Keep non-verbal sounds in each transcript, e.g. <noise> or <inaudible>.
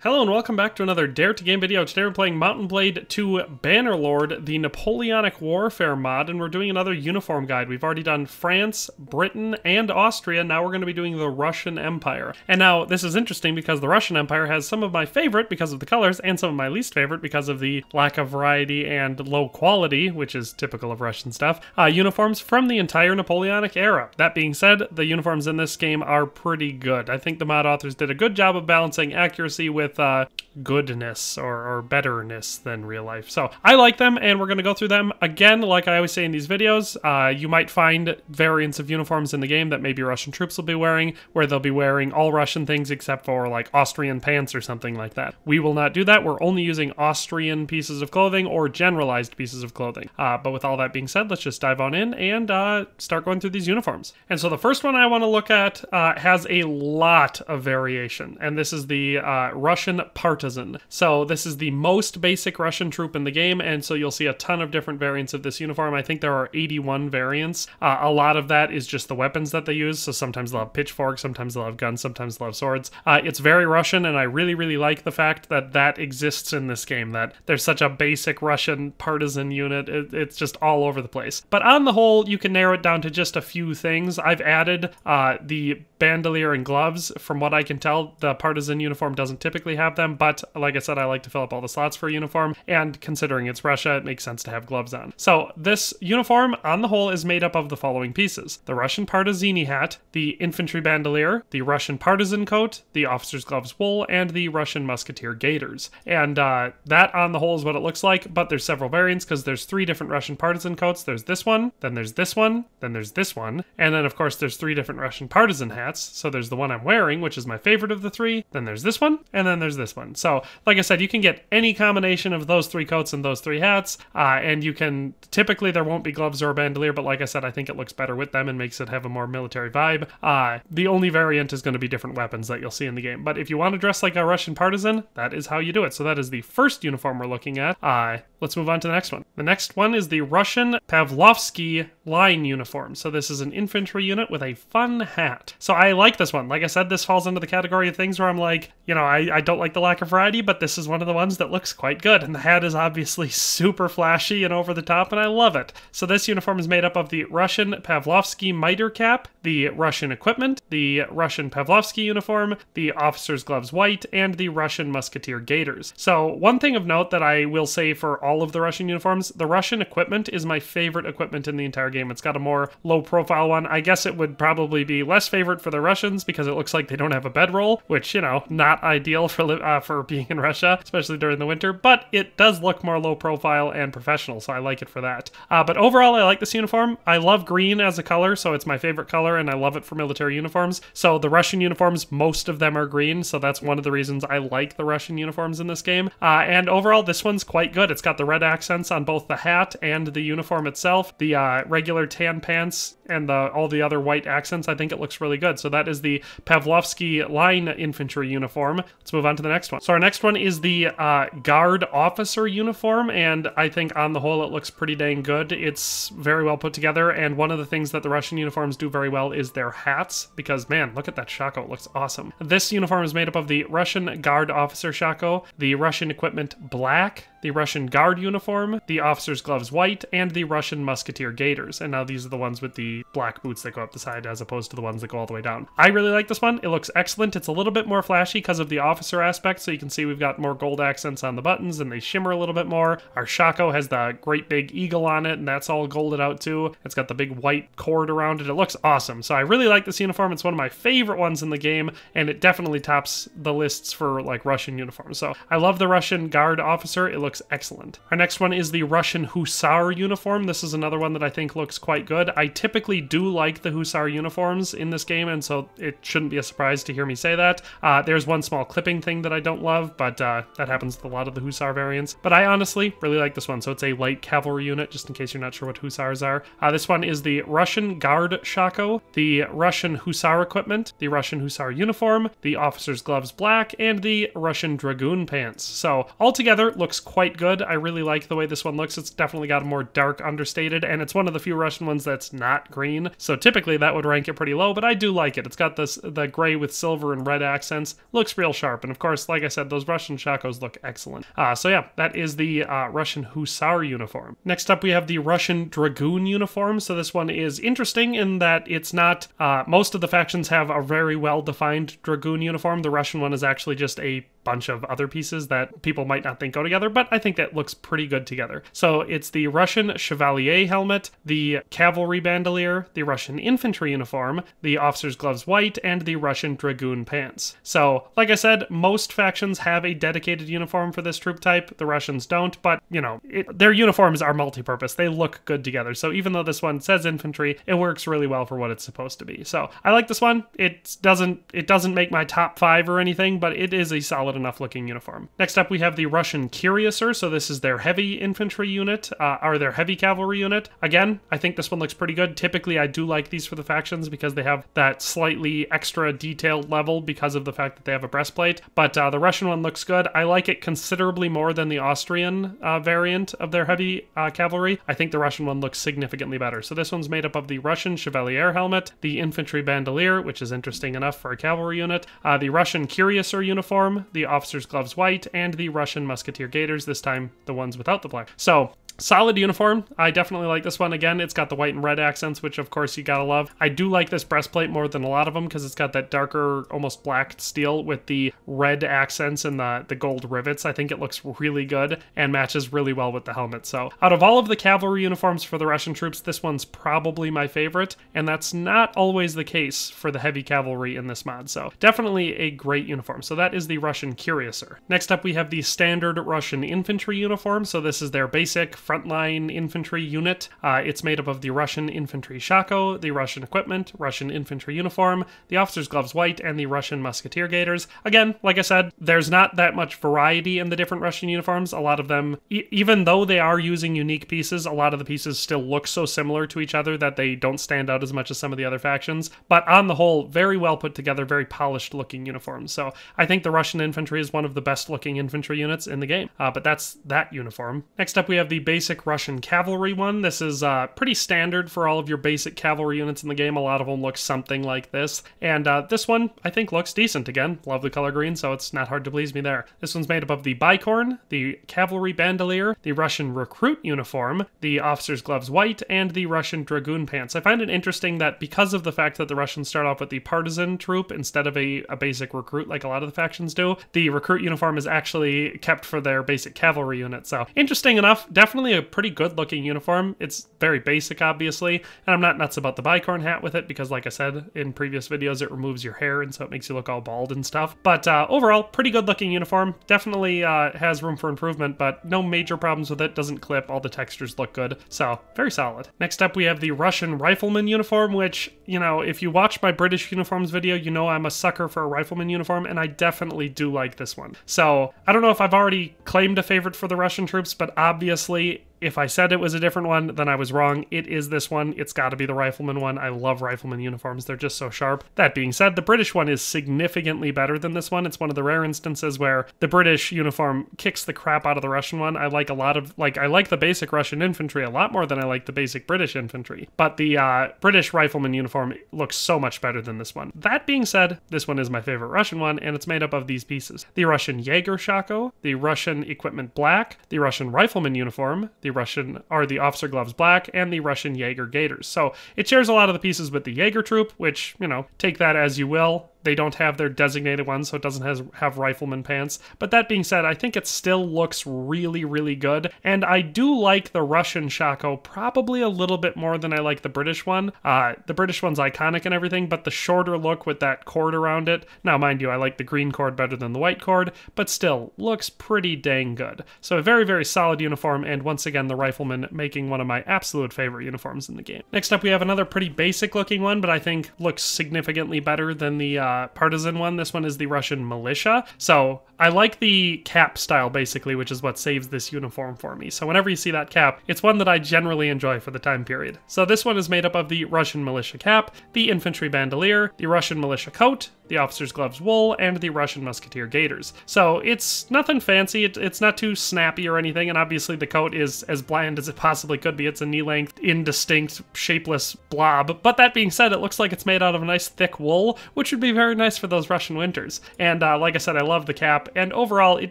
Hello and welcome back to another Dare to Game video. Today we're playing Mount & Blade 2 Bannerlord, the Napoleonic Warfare mod, and we're doing another uniform guide. We've already done France, Britain, and Austria. Now we're going to be doing the Russian Empire. And now this is interesting because the Russian Empire has some of my favorite because of the colors and some of my least favorite because of the lack of variety and low quality, which is typical of Russian stuff, uh, uniforms from the entire Napoleonic era. That being said, the uniforms in this game are pretty good. I think the mod authors did a good job of balancing accuracy with with uh, goodness or, or betterness than real life. So I like them, and we're going to go through them. Again, like I always say in these videos, uh, you might find variants of uniforms in the game that maybe Russian troops will be wearing, where they'll be wearing all Russian things except for like Austrian pants or something like that. We will not do that. We're only using Austrian pieces of clothing or generalized pieces of clothing. Uh, but with all that being said, let's just dive on in and uh, start going through these uniforms. And so the first one I want to look at uh, has a lot of variation, and this is the uh, Russian Russian partisan. So this is the most basic Russian troop in the game, and so you'll see a ton of different variants of this uniform. I think there are 81 variants. Uh, a lot of that is just the weapons that they use. So sometimes they'll have pitchforks, sometimes they'll have guns, sometimes they'll have swords. Uh, it's very Russian, and I really, really like the fact that that exists in this game. That there's such a basic Russian partisan unit. It, it's just all over the place. But on the whole, you can narrow it down to just a few things. I've added uh, the bandolier and gloves. From what I can tell, the partisan uniform doesn't typically have them, but like I said, I like to fill up all the slots for a uniform, and considering it's Russia, it makes sense to have gloves on. So this uniform, on the whole, is made up of the following pieces. The Russian Partizani hat, the infantry bandolier, the Russian partisan coat, the officer's gloves wool, and the Russian musketeer gaiters. And uh, that, on the whole, is what it looks like, but there's several variants because there's three different Russian partisan coats. There's this one, then there's this one, then there's this one, and then, of course, there's three different Russian partisan hats. So there's the one I'm wearing, which is my favorite of the three, then there's this one, and then there's this one. So, like I said, you can get any combination of those three coats and those three hats, uh, and you can typically there won't be gloves or a bandolier, but like I said, I think it looks better with them and makes it have a more military vibe. Uh, the only variant is going to be different weapons that you'll see in the game. But if you want to dress like a Russian partisan, that is how you do it. So that is the first uniform we're looking at. Uh, let's move on to the next one. The next one is the Russian Pavlovsky line uniform. So this is an infantry unit with a fun hat. So I like this one. Like I said, this falls into the category of things where I'm like, you know, I, I don't like the lack of variety, but this is one of the ones that looks quite good. And the hat is obviously <laughs> super flashy and over the top, and I love it. So this uniform is made up of the Russian Pavlovsky mitre cap, the Russian equipment, the Russian Pavlovsky uniform, the officer's gloves white, and the Russian musketeer gaiters. So one thing of note that I will say for all of the Russian uniforms, the Russian equipment is my favorite equipment in the entire game. It's got a more low profile one. I guess it would probably be less favorite for the Russians because it looks like they don't have a bedroll, which, you know, not ideal <laughs> for uh, for being in Russia, especially during the winter, but it does look more low profile and professional, so I like it for that. Uh, but overall, I like this uniform. I love green as a color, so it's my favorite color, and I love it for military uniforms. So the Russian uniforms, most of them are green, so that's one of the reasons I like the Russian uniforms in this game. Uh, and overall, this one's quite good. It's got the red accents on both the hat and the uniform itself. The uh, regular tan pants and the, all the other white accents, I think it looks really good. So that is the Pavlovsky line infantry uniform. Let's move on to the next one. So our next one is the uh, guard officer uniform, and I think on the whole it looks pretty dang good. It's very well put together, and one of the things that the Russian uniforms do very well is their hats, because man, look at that shako, it looks awesome. This uniform is made up of the Russian guard officer shako, the Russian equipment black, the Russian guard uniform, the officer's gloves white, and the Russian musketeer gaiters. And now these are the ones with the black boots that go up the side as opposed to the ones that go all the way down. I really like this one. It looks excellent. It's a little bit more flashy because of the officer aspect. So you can see we've got more gold accents on the buttons and they shimmer a little bit more. Our shako has the great big eagle on it and that's all golded out too. It's got the big white cord around it. It looks awesome. So I really like this uniform. It's one of my favorite ones in the game and it definitely tops the lists for like Russian uniforms. So I love the Russian guard officer. It looks excellent. Our next one is the Russian Hussar uniform. This is another one that I think looks quite good. I typically do like the Hussar uniforms in this game, and so it shouldn't be a surprise to hear me say that. Uh, there's one small clipping thing that I don't love, but uh, that happens with a lot of the Hussar variants. But I honestly really like this one, so it's a light cavalry unit, just in case you're not sure what Hussars are. Uh, this one is the Russian Guard Shako, the Russian Hussar equipment, the Russian Hussar uniform, the officer's gloves black, and the Russian Dragoon pants. So altogether, looks quite quite good. I really like the way this one looks. It's definitely got a more dark understated, and it's one of the few Russian ones that's not green. So typically that would rank it pretty low, but I do like it. It's got this the gray with silver and red accents. Looks real sharp, and of course, like I said, those Russian Shakos look excellent. Uh, so yeah, that is the uh, Russian Hussar uniform. Next up, we have the Russian Dragoon uniform. So this one is interesting in that it's not. Uh, most of the factions have a very well defined Dragoon uniform. The Russian one is actually just a bunch of other pieces that people might not think go together, but I think that looks pretty good together. So it's the Russian Chevalier helmet, the Cavalry bandolier, the Russian infantry uniform, the officer's gloves white, and the Russian dragoon pants. So, like I said, most factions have a dedicated uniform for this troop type. The Russians don't, but you know, it, their uniforms are multi-purpose. They look good together. So even though this one says infantry, it works really well for what it's supposed to be. So I like this one. It doesn't it doesn't make my top five or anything, but it is a solid enough looking uniform. Next up, we have the Russian Cuirassier. So this is their heavy infantry unit, uh, or their heavy cavalry unit. Again, I think this one looks pretty good. Typically, I do like these for the factions because they have that slightly extra detailed level because of the fact that they have a breastplate. But uh, the Russian one looks good. I like it considerably more than the Austrian uh, variant of their heavy uh, cavalry. I think the Russian one looks significantly better. So this one's made up of the Russian Chevalier helmet, the infantry bandolier, which is interesting enough for a cavalry unit, uh, the Russian Cuirassier uniform, the officer's gloves white, and the Russian musketeer gaiters, this time the ones without the black. So Solid uniform. I definitely like this one. Again, it's got the white and red accents, which of course you gotta love. I do like this breastplate more than a lot of them because it's got that darker, almost black steel with the red accents and the, the gold rivets. I think it looks really good and matches really well with the helmet. So out of all of the cavalry uniforms for the Russian troops, this one's probably my favorite. And that's not always the case for the heavy cavalry in this mod. So definitely a great uniform. So that is the Russian Cuirassier. Next up, we have the standard Russian infantry uniform. So this is their basic frontline infantry unit. Uh, it's made up of the Russian infantry shako, the Russian equipment, Russian infantry uniform, the officer's gloves white, and the Russian musketeer gaiters. Again, like I said, there's not that much variety in the different Russian uniforms. A lot of them, e even though they are using unique pieces, a lot of the pieces still look so similar to each other that they don't stand out as much as some of the other factions. But on the whole, very well put together, very polished looking uniforms. So I think the Russian infantry is one of the best looking infantry units in the game. Uh, but that's that uniform. Next up, we have the base basic Russian cavalry one. This is uh, pretty standard for all of your basic cavalry units in the game. A lot of them look something like this. And uh, this one, I think, looks decent. Again, love the color green, so it's not hard to please me there. This one's made up of the bicorn, the cavalry bandolier, the Russian recruit uniform, the officer's gloves white, and the Russian dragoon pants. I find it interesting that because of the fact that the Russians start off with the partisan troop instead of a, a basic recruit like a lot of the factions do, the recruit uniform is actually kept for their basic cavalry unit. So interesting enough, definitely a pretty good looking uniform. It's very basic, obviously, and I'm not nuts about the bicorn hat with it because, like I said in previous videos, it removes your hair and so it makes you look all bald and stuff. But uh, overall, pretty good looking uniform. Definitely uh, has room for improvement, but no major problems with it. Doesn't clip. All the textures look good. So, very solid. Next up, we have the Russian rifleman uniform, which, you know, if you watch my British uniforms video, you know I'm a sucker for a rifleman uniform, and I definitely do like this one. So, I don't know if I've already claimed a favorite for the Russian troops, but obviously really if I said it was a different one, then I was wrong. It is this one. It's got to be the rifleman one. I love rifleman uniforms. They're just so sharp. That being said, the British one is significantly better than this one. It's one of the rare instances where the British uniform kicks the crap out of the Russian one. I like a lot of, like, I like the basic Russian infantry a lot more than I like the basic British infantry. But the uh, British rifleman uniform looks so much better than this one. That being said, this one is my favorite Russian one, and it's made up of these pieces. The Russian Jaeger Shako, the Russian Equipment Black, the Russian Rifleman Uniform, the the Russian are the officer gloves black and the Russian Jaeger gaiters. So it shares a lot of the pieces with the Jaeger troop, which, you know, take that as you will. They don't have their designated ones, so it doesn't have, have rifleman pants. But that being said, I think it still looks really, really good. And I do like the Russian Shako probably a little bit more than I like the British one. Uh, the British one's iconic and everything, but the shorter look with that cord around it. Now, mind you, I like the green cord better than the white cord, but still looks pretty dang good. So a very, very solid uniform, and once again, the Rifleman making one of my absolute favorite uniforms in the game. Next up, we have another pretty basic looking one, but I think looks significantly better than the uh, partisan one. This one is the Russian militia. So I like the cap style basically, which is what saves this uniform for me. So whenever you see that cap, it's one that I generally enjoy for the time period. So this one is made up of the Russian militia cap, the infantry bandolier, the Russian militia coat, the officer's gloves wool, and the Russian musketeer gaiters. So it's nothing fancy, it, it's not too snappy or anything, and obviously the coat is as bland as it possibly could be. It's a knee-length, indistinct, shapeless blob. But that being said, it looks like it's made out of a nice thick wool, which would be very nice for those Russian winters. And uh, like I said, I love the cap, and overall it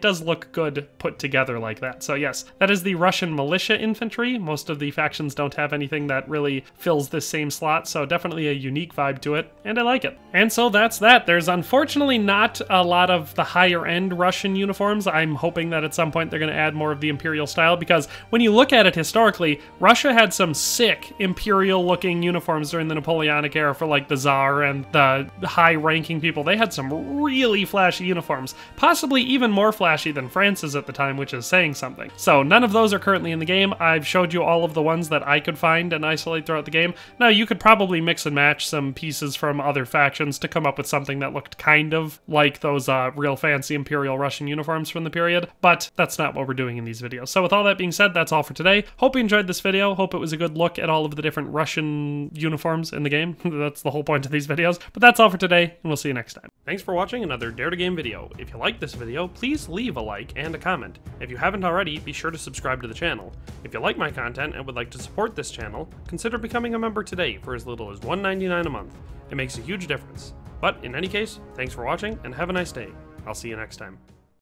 does look good put together like that. So yes, that is the Russian militia infantry. Most of the factions don't have anything that really fills this same slot, so definitely a unique vibe to it, and I like it. And so that's that. There's unfortunately not a lot of the higher end Russian uniforms. I'm hoping that at some point they're going to add more of the Imperial style because when you look at it historically, Russia had some sick Imperial looking uniforms during the Napoleonic era for like the Tsar and the high ranking people. They had some really flashy uniforms, possibly even more flashy than France's at the time, which is saying something. So none of those are currently in the game. I've showed you all of the ones that I could find and isolate throughout the game. Now you could probably mix and match some pieces from other factions to come up with something that looked kind of like those uh, real fancy Imperial Russian uniforms from the period, but that's not what we're doing in these videos. So with all that being said, that's all for today. Hope you enjoyed this video. Hope it was a good look at all of the different Russian uniforms in the game. <laughs> that's the whole point of these videos. But that's all for today, and we'll see you next time. Thanks for watching another Dare to Game video. If you liked this video, please leave a like and a comment. If you haven't already, be sure to subscribe to the channel. If you like my content and would like to support this channel, consider becoming a member today for as little as $1.99 a month. It makes a huge difference. But in any case, thanks for watching and have a nice day. I'll see you next time.